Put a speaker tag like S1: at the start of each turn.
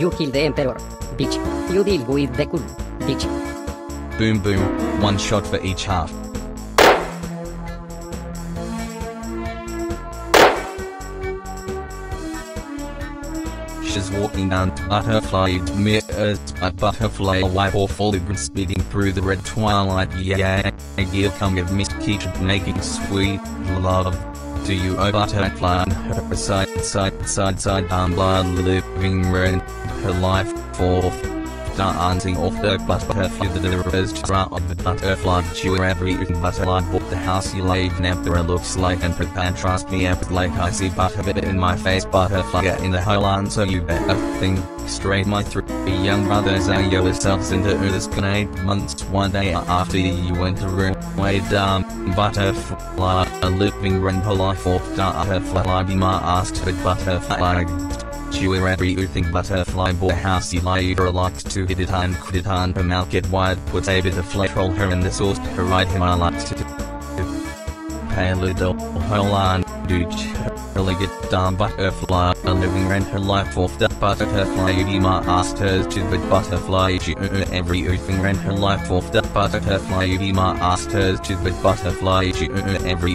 S1: You kill the emperor. Bitch. You deal with the cool. Bitch.
S2: Boom boom, one shot for each half. She's walking to butterfly mirrors a butterfly off all the speeding through the red twilight yeah ideal come give me kitchen making sweet love do you oh butterfly her side side side side um, blind living rent, her life forth dancing off the butterfly the rest of the butterfly chew every butterfly book. The house you live emperor looks like and prepare trust me emperor like I see butterfly in my face butterfly in the whole answer you better think straight my three young brothers are yourselves into this eight months one day after you went to room way down butterfly a living rental life of butterfly be my asked but butterfly Chewer everything butterfly boy house you or like to hit it and quit it and her get wide put a bit of flesh roll her in the sauce to ride him I like to pale little hole on dude really get down butterfly a living rent her life off the butterfly you my asked her to the butterfly she uh, every thing rent her life off the butterfly you my asked her to the butterfly she uh, every